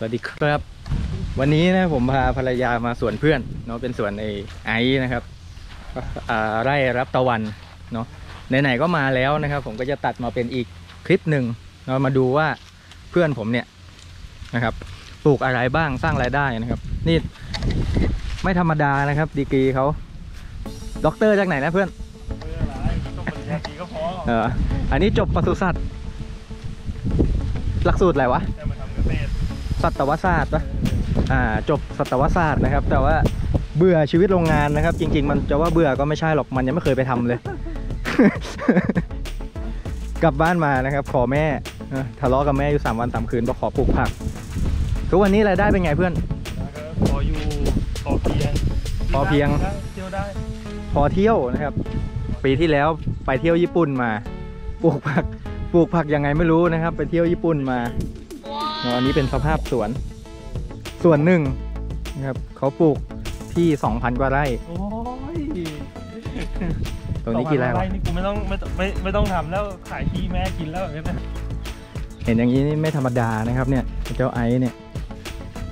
สวัสดีครับ วันนี้นะผมพาภรรยามาสวนเพื่อนเนาะเป็นสวนไอ้ไอซ์นะครับอ่าไร่รับตะวันเนาะไหนๆก็มาแล้วนะครับ ผมก็จะตัดมาเป็นอีกคลิปหนึ่งเรามาดูว่าเพื่อนผมเนี่ยนะครับ ปลูกอะไรบ้างสร้างรายได้นะครับ นี่ไม่ธรรมดานะครับ ดีกรีเขาด็อกเตอร์จากไหนนะเพื่อนไม่อะไรต้องปริญญาตรีก็พอเอออันนี้จบปศุสัตว์หลักสูตรอะไรวะ สัตวศาสตร์ปะอ่าจบสัตวศาสตร์นะครับ แต่ว่าเบื่อชีวิตโรงงานนะครับ จริง ๆ มันจะว่าเบื่อก็ไม่ใช่หรอกมันยังไม่เคยไปทำเลย กลับบ้านมานะครับ ขอแม่เออทะเลาะกับแม่อยู่สามวันสามคืนบอกขอปลูกผักทุกวันนี้รายได้เป็นไงเพื่อนแล้วก็พออยู่พอเพียงพอเพียงได้เที่ยวได้พอเที่ยวนะครับ ปีที่แล้วไปเที่ยวญี่ปุ่นมาปลูกผักปลูกผักยังไงไม่รู้นะครับ ไปเที่ยวญี่ปุ่นมาเน อะอันนี้เป็นสภาพสวน ส่วนหนึ่งนะครับเขาปลูกที่ 2,000 กว่าไร่ โอ้ยตรงนี้กี่ไร่ต่อวะมานี่กูไม่ต้องไม่ต้องไม่ไม่ต้องทำแล้วขายที่แม่กินแล้วแบบนี้นะเห็นอย่างนี้นี่ไม่ธรรมดานะครับเนี่ยเจ้าไอซ์เนี่ย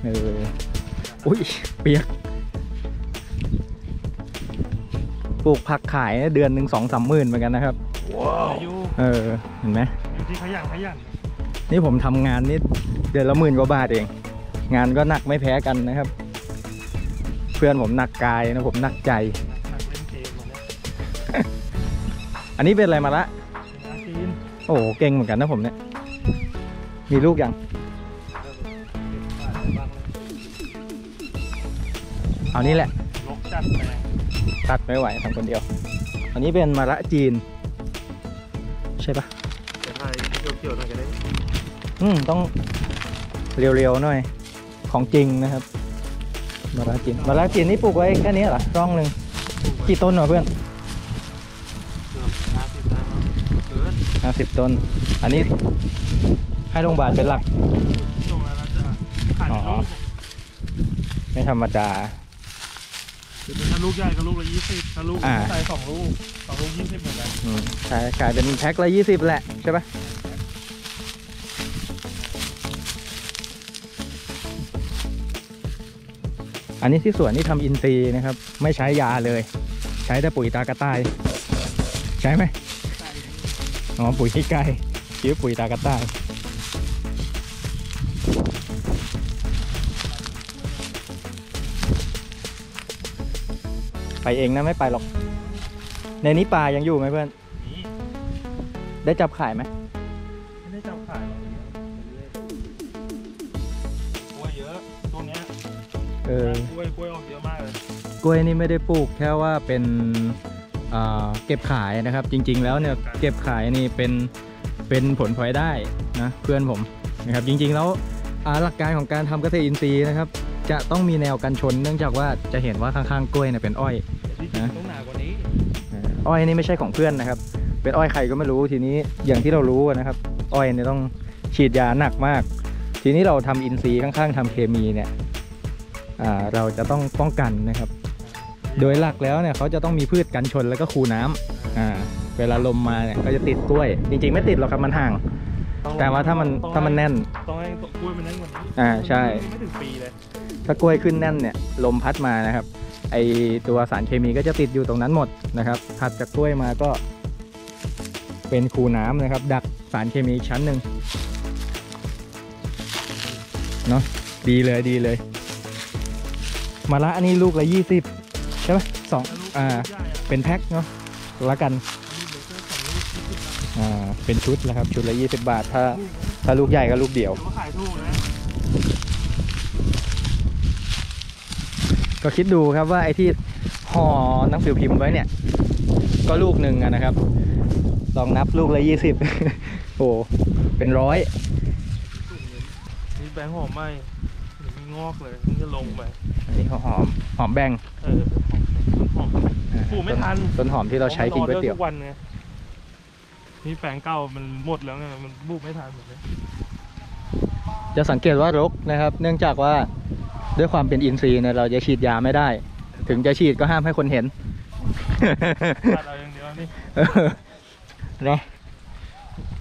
เอออุ้ยเปียก ปลูกผักขายเดือนหนึ่งสองสามหมื่นเหมือนกันนะครับอยู่เออ เห็นไหมอยู่ที่ขยันขยันนี่ผมทำงานนี่เดือนละหมื่นกว่าบาทเอง งานก็หนักไม่แพ้กันนะครับ เพื่อนผมหนักกายนะผมหนักใจหนักเล่นเกมมาเนี่ยอันนี้เป็นอะไรมาละเป็นอาชีพโอ้โหเก่งเหมือนกันนะผมเนี่ย มีลูกยัง เอานี่แหละลกจัดแรงตัดไม่ไหวทำคนเดียว อันนี้เป็นมะระจีน ใช่ปะจะถ่ายเกี่ยวๆหน่อยก็ได้อืมต้อง เรียวๆหน่อย ของจริงนะครับมะระจีนมะระจีนนี่ปลูกไว้แค่นี้เหรอร่องหนึ่งกี่ต้นวะเพื่อนเกือบห้าสิบได้มั้งเกินห้าสิบต้น อันนี้ให้โรงพยาบาลเป็นหลักตรงนั้นเราจะขายเป็นลูกไม่ธรรมดาถ้าลูกใหญ่ก็ลูกละยี่สิบถ้าลูกอ่าใส่สองลูกสองลูกยี่สิบเหมือนกันอืมขายขายเป็นแพ็คละยี่สิบแหละใช่ปะ อันนี้ที่สวนนี่ทำอินทรีย์นะครับ ไม่ใช้ยาเลย ใช้แต่ปุ๋ยตากระต่าย ใช่ไหมอ๋อปุ๋ยขี้ไก่คิดว่าปุ๋ยตากระต่ายไปเองนะไม่ไปหรอก ในนี้ปลายังอยู่ไหมเพื่อน ได้จับขายไหม เออ กล้วยกล้วยออกเยอะมากเลยกล้วยนี่ไม่ได้ปลูกแค่ว่าเป็นอ่าเก็บขายนะครับ จริง ๆ แล้วเนี่ยเก็บขายนี่เป็นเป็นผลพลอยได้นะเพื่อนผมนะครับจริงๆแล้วอ่าหลักการของการทำเกษตรอินทรีย์นะครับ จะต้องมีแนวกันชน เนื่องจากว่าจะเห็นว่าข้างๆกล้วยเนี่ยเป็นอ้อย ที่จริงต้องหนากว่านี้อ่าอ้อยนี่ไม่ใช่ของเพื่อนนะครับ เป็นอ้อยใครก็ไม่รู้ทีนี้อย่างที่เรารู้นะครับ อ้อยเนี่ยต้องฉีดยาหนักมาก ทีนี้เราทำอินทรีย์ข้างๆทำเคมีเนี่ยอ่า เราจะต้องป้องกันนะครับ โดยหลักแล้วเนี่ยเขาจะต้องมีพืชกันชนแล้วก็คูน้ำอ่าเวลาลมมาเนี่ยก็จะติดกล้วย จริง ๆ ไม่ติดหรอกครับมันห่าง แต่ว่าถ้ามันต้องถ้ามันแน่นต้องให้กล้วยมันแน่นกว่านี้อ่าใช่ไม่ถึงปีเลยถ้ากล้วยขึ้นแน่นเนี่ยลมพัดมานะครับ ไอตัวสารเคมีก็จะติดอยู่ตรงนั้นหมดนะครับถัดจากกล้วยมาก็ เป็นคูน้ำนะครับ ดักสารเคมีอีกชั้นหนึ่งเนาะดีเลยดีเลย มาละอันนี้ลูกละยี่สิบใช่ไหมสองอ่าเป็นแพ็คเนาะละกันอ่าเป็นชุดนะครับชุดละยี่สิบาท ถ้าถ้าลูกใหญ่ก็ลูกเดียว ขายถูกนะก็คิดดูครับว่าไอ้ที่ห่อหนังสือพิมพ์ไว้เนี่ย ก็ลูกหนึ่งนะครับ ลองนับลูกละยี่สิบโอ้เป็นร้อยนี่แบงค์หอมไหมมีงอกเลยมันจะลงไป อันนี้เขาหอม หอมแบงเออหอมหอมอ่าปลูกไม่ทันต้นหอมที่เราใช้กินก๋วยเตี๋ยวทุกวันไงนี่แปลงเก่ามันหมดแล้วไงมันปลูกไม่ทันหมดเลยจะสังเกตว่ารกนะครับ เนื่องจากว่าด้วยความเป็นอินทรีย์เนี่ยเราจะฉีดยาไม่ได้ ถึงจะฉีดก็ห้ามให้คนเห็นตัดเอาอย่างเดียวนี่เออเนาะ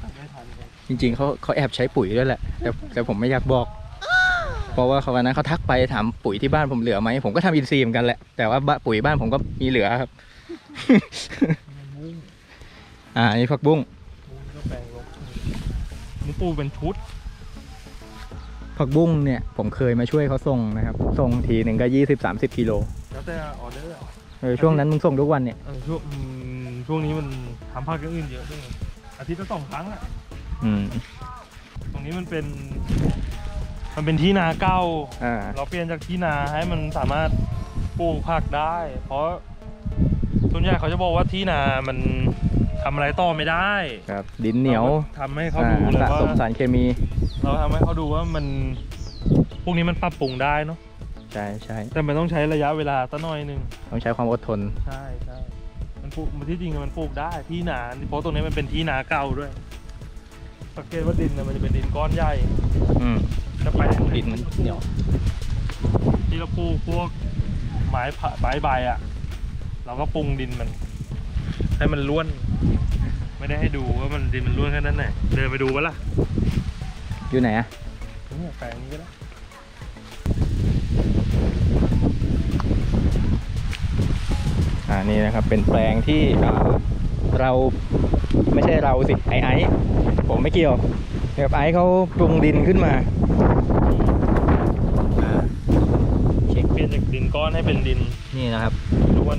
ตัดไม่ทันเลยจริงๆเขาเขาแอบใช้ปุ๋ยด้วยแหละแต่แต่ผมไม่อยากบอก เพราะว่าเขาวันนั้นเขาทักไปถามปุ๋ยที่บ้านผมเหลือไหมผมก็ทำอินทรีย์เหมือนกันแหละแต่ว่าบ้านปุ๋ยบ้านผมก็มีเหลือครับมุ้งอ่าอันนี้ผักบุ้งมุ้งก็แปลงลบมันปลูกเป็นชุด ผักบุ้งเนี่ยผมเคยมาช่วยเขาส่งนะครับ ส่งทีหนึ่งก็ยี่สิบสามสิบกิโลแล้วแต่ออเดอร์อะเออช่วงนั้นมึงส่งทุกวันเนี่ยเออช่วงอืมช่วงนี้มันทำภาคอย่างอื่นเยอะด้วยอาทิตย์ละสองครั้งอะอืม ตรงนี้มันเป็น มันเป็นที่นาเก่าอ่า เราเปลี่ยนจากที่นาให้มันสามารถปลูกผักได้ เพราะส่วนใหญ่เขาจะบอกว่าที่นามันทำอะไรต่อไม่ได้ครับ ดินเหนียวราก็ทำให้เขาอ่าดูเลยสะว่าสมสารเคมี เราทำให้เขาดูว่ามันพวกนี้มันปรับปรุงได้เนาะใช่ใช่แต่มันต้องใช้ระยะเวลาสักหน่อยหนึ่ง ต้องใช้ความอดทน ใช่ใช่มันปลูกมันที่จริงมันปลูกได้ที่นาเพราะตรงนี้มันเป็นที่นาเก่าด้วย สังเกตว่าดินเนี่ยมันจะเป็นดินก้อนใหญ่ อืม จะไปดินมันเหนียวที่เราปลูกพวกไม้ผะไม้ใบอะ เราก็ปรุงดินมัน ให้มันล้วน ไม่ได้ให้ดูว่ามันดินมันล้วนแค่นั้นไหนเดินไปดูวะล่ะอยู่ไหนอะเนี่ยแปลงนี้ก็ได้อ่านี่นะครับเป็นแปลงที่อ่าเราไม่ใช่เราสิไอไอซ์ผมไม่เกี่ยวนะครับไอซ์เขาปรุงดินขึ้นมาอ่าเช็ค เปลี่ยนจา กดินก้อนให้เป็นดินนี่นะครับล้วน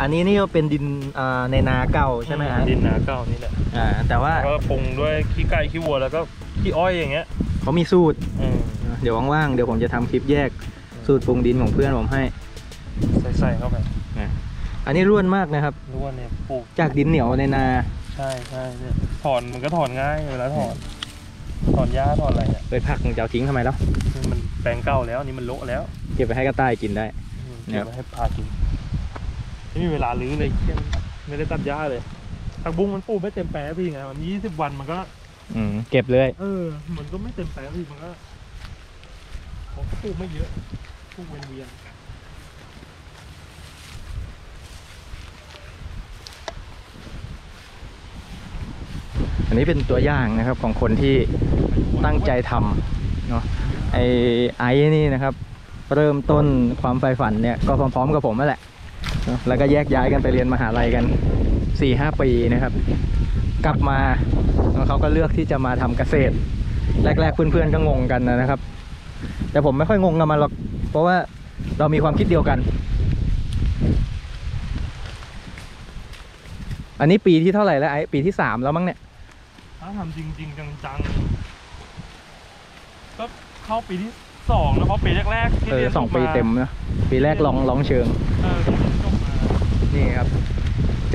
อันนี้นี่ก็เป็นดินอ่าในนาเก่าใช่ไหมไอซ์ดินนาเก่านี่แหละอ่าแต่ว่าแล้วก็ปรุงด้วยขี้ไก่ขี้วัวแล้วก็ขี้อ้อยอย่างเงี้ยเขามีสูตรอืมเดี๋ยวว่างๆเดี๋ยวผมจะทำคลิปแยกสูตรปรุงดินของเพื่อนผมให้ ใส่ใส่เข้าไปอันนี้ร่วนมากนะครับล้วนเนี่ยปลูกจากดินเหนียวในนา ใช่ใช่เนี่ยถอนมันก็ถอนง่ายเวลาถอนถอนหญ้าถอนอะไรเนี่ยไปผักมึงจะเอาทิ้งทำไมแล้วคือมันแปลงเก่าแล้วอันนี่มันโละแล้ว เก็บไปให้กระต่ายกินได้อืมครัเก็บบไว้ให้พากินไม่มีเวลาลื้อเลยเครียดไม่ได้ตัดหญ้าเลยผักบุ้งมันปลูกไม่เต็มแปลงพี่ไงมันยี่สิบวันมันก็ อืมเก็บเลย เออมันก็ไม่เต็มแปลงพี่มันก็ผมก็ปลูกไม่เยอะปลูกเวียนเวียนอันนี้เป็นตัวอย่างนะครับของคนที่ตั้งใจทำเนาะไอไอ้นี่นะครับ เริ่มต้นความใฝ่ฝันเนี่ยก็พร้อมๆกับผมนั่นแหละ แล้วก็แยกย้ายกันไปเรียนมหาลัยกัน4ี่ห้าปีนะครับ กลับมาเขาก็เลือกที่จะมาทำเกษตร แรก ๆ เพื่อนๆก็งงกันนะครับ แต่ผมไม่ค่อยงงกับมันหรอก เพราะว่าเรามีความคิดเดียวกัน อันนี้ปีที่เท่าไหร่แล้วไอ้ปีที่สามแล้วมั้งเนี่ย ถ้าทำจริง ๆ จังๆก็เข้าปีที่ สองนะเพราะปีแรกๆที่เออเรียนสองปีจบาเต็มนะปีแรกลองลองเชิง เออที่เรียนจบมานี่ครับ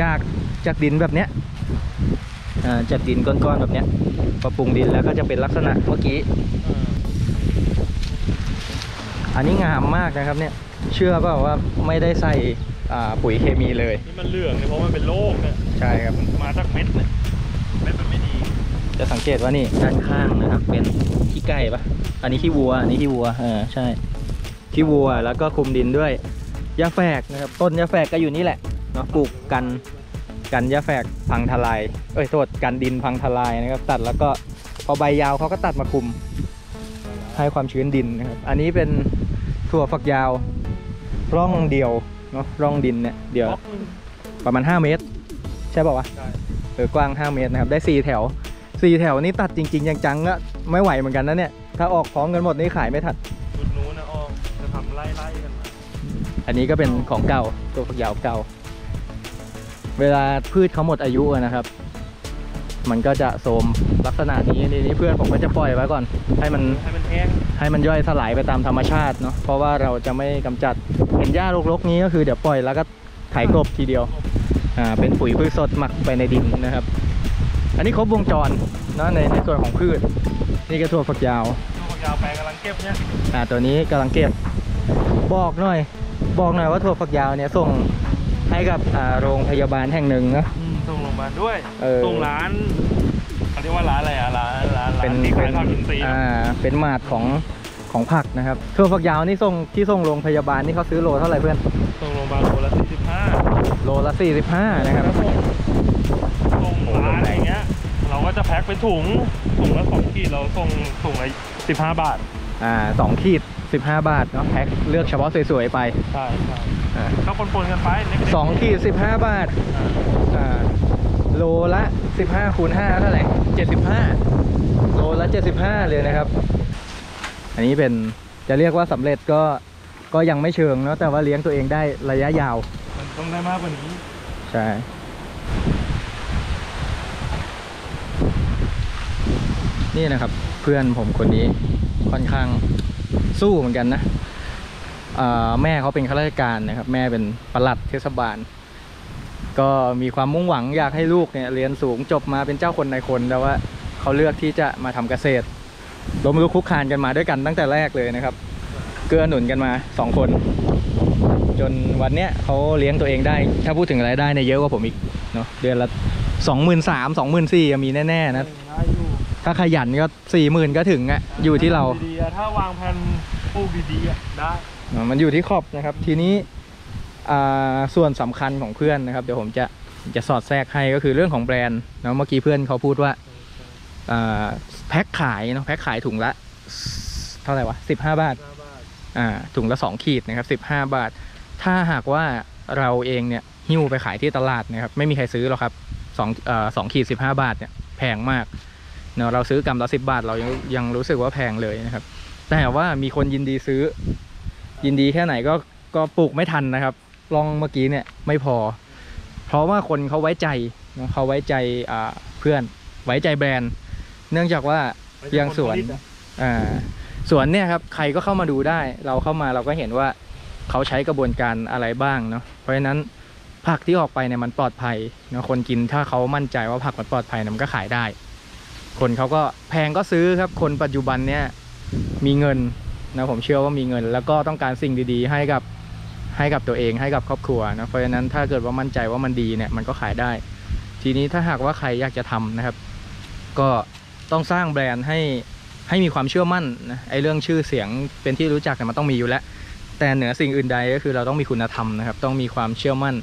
จากจากดินแบบเนี้ยอ่าจากดินก้อนๆแบบเนี้ยพอปรุงดินแล้วก็จะเป็นลักษณะเมื่อกี้ เอออันนี้งามมากนะครับเนี่ย เชื่อเปล่าว่าไม่ได้ใส่อ่าปุ๋ยเคมีเลย นี่มันเหลืองเนี่ยเพราะมันเป็นโรคเนี่ยใช่ครับ มันมาจากเม็ดเนี่ยเม็ดมันไม่ดีจะสังเกตว่านี่ด้านข้างนะครับ เป็นขี้ไก่ปะ อันนี้ขี้วัว อันนี้ขี้วัวเออใช่ขี้วัวแล้วก็คลุมดินด้วยยาแฝกนะครับต้นยาแฝกก็อยู่นี่แหละเนาะปลูกกันกันยาแฝกพังทลาย เอ้ยโทษกันดินพังทลายนะครับ ตัดแล้วก็พอใบยาวเขาก็ตัดมาคลุม ให้ความชื้นดินนะครับ อันนี้เป็นถั่วฝักยาว ร่องเดียวเนาะร่องดินเนี่ยเดียวบล็อกหนึงประมาณ 5 เมตร ใช่ป่าววะใช่เออกว้าง 5 เมตรนะครับ ได้ 4 แถว 4 แถวนี้ตัดจริง ๆ จังๆก็ไม่ไหวเหมือนกันนะเนี่ย ถ้าออกพร้อมกันหมดนี่ขายไม่ทันจุดนู้นนะอ้อมจะทำไล่ๆกันมาอันนี้ก็เป็นของเก่าตัวฝักยาวเก่า เวลาพืชเขาหมดอายุอะนะครับ มันก็จะโทรมลักษณะนี้นี่นี่เพื่อนผมก็จะปล่อยไว้ก่อน ให้มันให้มันแห้งให้มันย่อยสลายไปตามธรรมชาติเนาะเพราะว่าเราจะไม่กำจัดเห็นหญ้ารกๆนี้ก็คือเดี๋ยวปล่อยแล้วก็ไถกลบทีเดียวอ่าเป็นปุ๋ยพืชสดหมักไปในดินนะครับ อันนี้ครบวงจรเนาะในในส่วนของพืช นี่ก็ถั่วฝักยาวตัวฝัก ยาวแปลงกำลังเก็บเนี่ยอ่าตัวนี้กำลังเก็บบอกหน่อย บอกหน่อยว่าถั่วฝักยาวเนี่ยส่งให้กับอ่าโรงพยาบาลแห่งหนึ่งนะอืมส่งโรงพยาบาลด้วยเออ ส่งร้านเขาเรียกว่าร้านอะไรอะร้านร้านร้าเป็นนที่เป็ขายนข้าวกินซีอ่าเป็นหมาดของของผักนะครับถั่วฝักยาวนี่ส่งที่ส่งโรงพยาบาลนี่เขาซื้อโลเท่าไหร่เพื่อนส่งโรงพยาบาลโลละสี่สิบห้าโลละ45นะครับ ส่งส่งร้านอ ก็จะแพ็คเป็นถุงถุงละสองขีดเราส่งถุงละสิบห้าบาท อ่าสองขีดสิบห้าบาทเนาะแพ็คเลือกเฉพาะสวยๆไปใช่ใช่อ่าก็ปนๆกันไปเล็กๆสองขีดสิบห้าบาทอ่าอ่าโลละสิบห้าคูณห้าเท่าไหร่เจ็ดสิบห้าโลละเจ็ดสิบห้าเลยนะครับ อันนี้เป็นจะเรียกว่าสำเร็จก็ก็ยังไม่เชิงเนาะแต่ว่าเลี้ยงตัวเองได้ระยะยาว มันต้องได้มากกว่านี้ ใช่ นี่นะครับเพื่อนผมคนนี้ค่อนข้างสู้เหมือนกันนะแม่เขาเป็นข้าราชการนะครับ แม่เป็นปลัดเทศบาล ก็มีความมุ่งหวังอยากให้ลูกเนี่ยเรียนสูงจบมาเป็นเจ้าคนนายคนแต่ว่าเขาเลือกที่จะมาทำเกษตรล้มลุกคุกคานกันมาด้วยกันตั้งแต่แรกเลยนะครับ เกื้อหนุนกันมาสองคน จนวันเนี้ยเขาเลี้ยงตัวเองได้ ถ้าพูดถึงรายได้เนี่ยเยอะกว่าผมอีกเนาะเดือนละสองหมื่นสามสองหมื่นสี่มีแน่ๆนะ ถ้าขยันก็สี่หมื่นก็ถึงอะอยู่ที่เราดีๆอะถ้าวางแผนปลูกดีๆอะได้เนอะมันอยู่ที่ขอบนะครับ ทีนี้อ่าส่วนสำคัญของเพื่อนนะครับ เดี๋ยวผมจะจะสอดแทรกให้ก็คือเรื่องของแบรนด์เนอะเมื่อกี้เพื่อนเขาพูดว่าอ่าแพ็คขายเนาะแพ็คขายถุงละ เท่าไหร่วะสิบห้าบาทหน้าบ้านอ่าถุงละ 2 ขีดนะครับ 15 บาท ถ้าหากว่าเราเองเนี่ยหิ้วไปขายที่ตลาดนะครับ ไม่มีใครซื้อหรอกครับสองเอ่อสองขีด 15 บาทเนี่ยแพงมาก เนาะเราซื้อกำละ10บาทเรายังยังรู้สึกว่าแพงเลยนะครับ แต่ว่ามีคนยินดีซื้อ ยินดีแค่ไหนก็ก็ปลูกไม่ทันนะครับลองเมื่อกี้เนี่ยไม่พอ เพราะว่าคนเขาไว้ใจเนอะเขาไว้ใจอ่าเพื่อน ไว้ใจแบรนด์ เนื่องจากว่าไม่ใช่ยังสวนคผลิตอะอ่าสวนเนี่ยครับใครก็เข้ามาดูได้ เราเข้ามาเราก็เห็นว่าเขาใช้กระบวนการอะไรบ้างเนาะเพราะฉะนั้นผักที่ออกไปเนี่ยมันปลอดภัยเนาะคนกินถ้าเขามั่นใจว่าผักมันปลอดภัยเนี่ยมันก็ขายได้ คนเขาก็แพงก็ซื้อครับ คนปัจจุบันเนี่ยมีเงินนะผมเชื่อว่ามีเงิน แล้วก็ต้องการสิ่งดีๆ ให้กับให้กับตัวเองให้กับครอบครัวนะเพราะฉะนั้นถ้าเกิดว่ามั่นใจว่ามันดีเนี่ยมันก็ขายได้ ทีนี้ถ้าหากว่าใครอยากจะทำนะครับ ก็ต้องสร้างแบรนด์ให้ให้มีความเชื่อมั่นนะไอ้เรื่องชื่อเสียงเป็นที่รู้จักเนี่ยมันต้องมีอยู่แล้ว แต่เหนือสิ่งอื่นใดก็คือเราต้องมีคุณธรรมนะครับ ต้องมีความเชื่อมั่น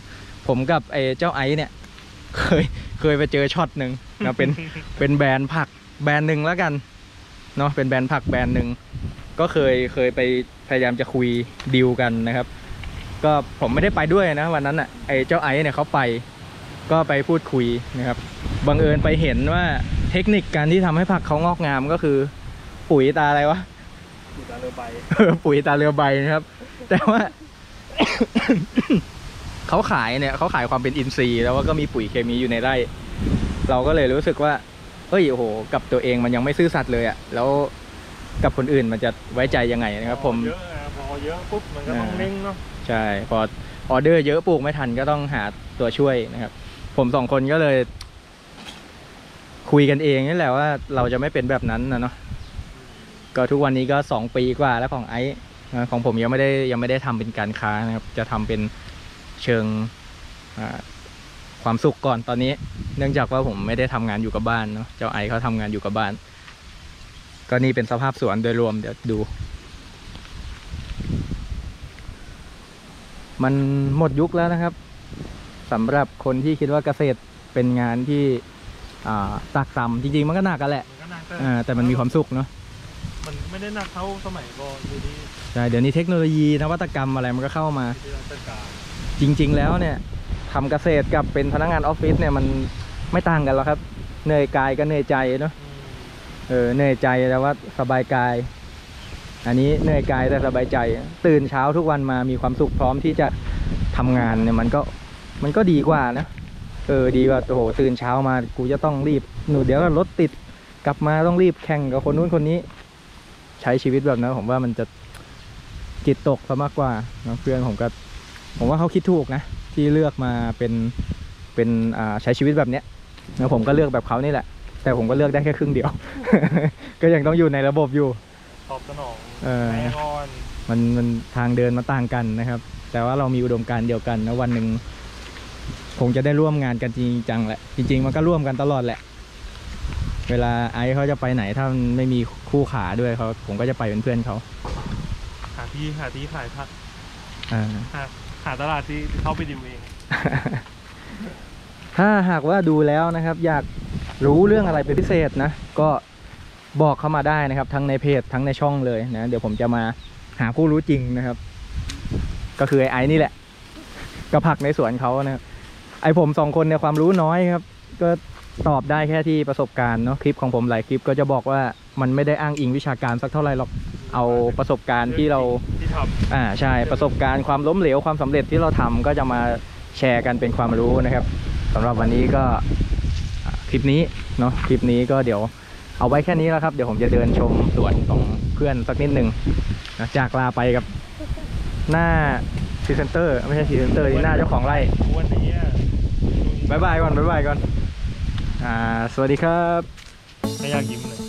ผมกับไอ้เจ้าไอซ์เนี่ยเคยเคยไปเจอช็อตหนึ่ง นะเป็นเป็นแบรนด์ผักแบรนด์หนึ่งแล้วกันเนาะเป็นแบรนด์ผักแบรนด์หนึ่งก็เคยเคยไปพยายามจะคุยดีลกันนะครับ ก็ผมไม่ได้ไปด้วยนะวันนั้นอะไอ้เจ้าไอซ์เนี่ยเขาไปก็ไปพูดคุยนะครับบังเอิญไปเห็นว่าเทคนิคการที่ทำให้ผักเขางอกงามก็คือ ปุ๋ยตาอะไรวะอยู่ตามเรือใบเออปุ๋ยตาเรือใบนะครับ แต่ว่าเขาขายเนี่ยเขาขายความเป็นอินทรีย์แล้วก็มีปุ๋ยเคมีอยู่ในไร่ เราก็เลยรู้สึกว่าเอ้ยโอ้โหกับตัวเองมันยังไม่ซื่อสัตย์เลยอะแล้วกับคนอื่นมันจะไว้ใจยังไงนะครับผมเยอะนะพอเยอะปุ๊บมันก็ต้องอ่าเร่งเนาะใช่พอออเดอร์เยอะปลูกไม่ทันก็ต้องหาตัวช่วยนะครับ ผมสองคนก็เลย คุยกันเองนี่แหละว่าเราจะไม่เป็นแบบนั้นนะเนาะก็ทุกวันนี้ก็สองปีกว่าแล้วของไอซ์นะของผมยังไม่ได้ยังไม่ได้ทำเป็นการค้านะครับ จะทำเป็นเชิงอ่า ความสุขก่อนตอนนี้ เนื่องจากว่าผมไม่ได้ทำงานอยู่กับบ้านเนาะเจ้าไอซ์เขาทำงานอยู่กับบ้าน ก็นี่เป็นสภาพสวนโดยรวมเดี๋ยวดู มันหมดยุคแล้วนะครับสำหรับคนที่คิดว่าเกษตรเป็นงานที่อ่าตักต่ำจริงๆมันก็หนักกันแหละมันก็หนักแต่อ่าแต่มันมีความสุขเนาะมันไม่ได้หนักเท่าสมัยก่อนอยู่ที่ใช่เดี๋ยวนี้เทคโนโลยีนวัตกรรมอะไรมันก็เข้ามาที่ราชการจริง ๆ แล้วเนี่ย ทำเกษตรกับเป็นพนักงานออฟฟิศเนี่ยมันไม่ต่างกันหรอกครับเหนื่อยกายก็เหนื่อยใจเนาะเออเหนื่อยใจแต่ว่าสบายกาย อันนี้เหนื่อยกายแต่สบายใจ ตื่นเช้าทุกวันมามีความสุขพร้อมที่จะทำงานเนี่ยมันก็มันก็ดีกว่านะเออดีกว่าโอ้โหตื่นเช้ามากูจะต้องรีบหนูเดี๋ยวรถติดกลับมาต้องรีบแข่งกับคนนู้นคนนี้ ใช้ชีวิตแบบนั้นผมว่ามันจะจิตตกซะมากกว่านะเพื่อนผมก็ผมว่าเขาคิดถูกนะ ที่เลือกมาเป็นเป็นอ่าใช้ชีวิตแบบเนี้ยนะผมก็เลือกแบบเขานี่แหละ แต่ผมก็เลือกได้แค่ครึ่งเดียว ก็ยังต้องอยู่ในระบบอยู่ตอบสนองเออแน่นอนมันมันทางเดินมาต่างกันนะครับ แต่ว่าเรามีอุดมการณ์เดียวกันนะวันหนึ่งคงจะได้ร่วมงานกันจริงจังแหละ จริง ๆ มันก็ร่วมกันตลอดแหละ เวลาไอซ์เขาจะไปไหนถ้ามันไม่มีคู่ขาด้วยเขาผมก็จะไปเป็นเพื่อนเขาหาที่หาที่ขายผักอ่าหาตลาดที่เข้าไปดิวเอง ถ้าหากว่าดูแล้วนะครับ อยากรู้เรื่องอะไรเป็นพิเศษนะ ก็บอกเข้ามาได้นะครับ ทั้งในเพจทั้งในช่องเลยนะ เดี๋ยวผมจะมาหาผู้รู้จริงนะครับ ก็คือไอ้ไอ้นี่แหละก็ผักในสวนเขานะครับไอ้ผมสองคนเนี่ยความรู้น้อยครับ ก็ตอบได้แค่ที่ประสบการณ์เนาะคลิปของผมหลายคลิปก็จะบอกว่ามันไม่ได้อ้างอิงวิชาการสักเท่าไหร่หรอกเอาประสบการณ์ที่เรา ที่ทอ่าใช่ประสบการณ์ความล้มเหลวความสำเร็จที่เราทำก็จะมาแชร์กันเป็นความรู้นะครับสำหรับวันนี้ก็อ่าคลิปนี้เนาะคลิปนี้ก็เดี๋ยวเอาไว้แค่นี้แล้วครับ เดี๋ยวผมจะเดินชมสวนของเพื่อนสักนิดหนึ่งนะจากลาไปกับหน้าพรีเซนเตอร์ ไม่ใช่พรีเซนเตอร์ที่หน้าเจ้าของไร่วันนี้อะ bye bye ก่อน bye bye ก่อนอ่าสวัสดีครับไม่อยากยิ้มเลย